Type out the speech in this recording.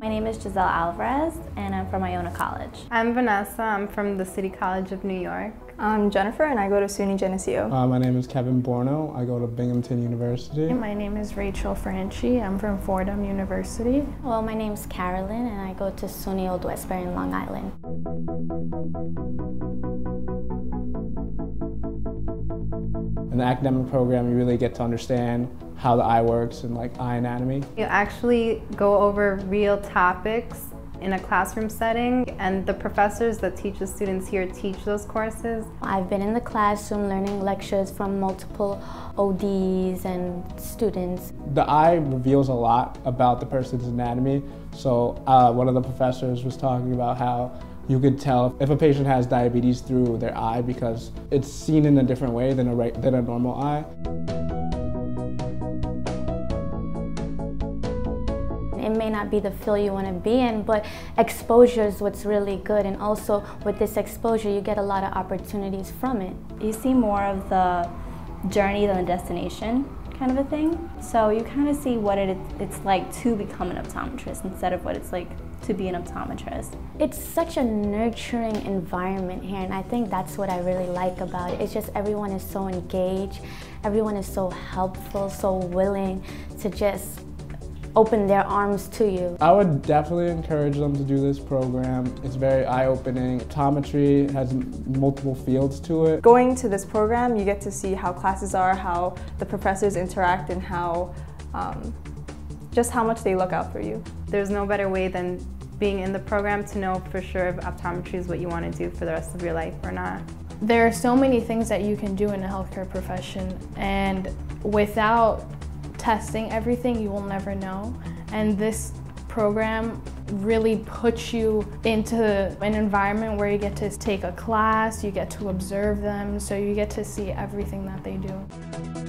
My name is Giselle Alvarez and I'm from Iona College. I'm Vanessa. I'm from the City College of New York. I'm Jennifer and I go to SUNY Geneseo. Uh, my name is Kevin Borno. I go to Binghamton University. My name is Rachel Franchi. I'm from Fordham University. Well, my name is Carolyn and I go to SUNY Old Westbury in Long Island. In the academic program, you really get to understand how the eye works and like eye anatomy. You actually go over real topics in a classroom setting and the professors that teach the students here teach those courses. I've been in the classroom learning lectures from multiple ODs and students. The eye reveals a lot about the person's anatomy. So uh, one of the professors was talking about how you could tell if a patient has diabetes through their eye because it's seen in a different way than a, right, than a normal eye. It may not be the field you want to be in, but exposure is what's really good. And also with this exposure, you get a lot of opportunities from it. You see more of the journey than the destination kind of a thing. So you kind of see what it, it's like to become an optometrist instead of what it's like to be an optometrist. It's such a nurturing environment here and I think that's what I really like about it. It's just everyone is so engaged, everyone is so helpful, so willing to just open their arms to you. I would definitely encourage them to do this program. It's very eye-opening. Optometry has multiple fields to it. Going to this program, you get to see how classes are, how the professors interact, and how um, just how much they look out for you. There's no better way than being in the program to know for sure if optometry is what you want to do for the rest of your life or not. There are so many things that you can do in a healthcare profession and without testing everything, you will never know. And this program really puts you into an environment where you get to take a class, you get to observe them, so you get to see everything that they do.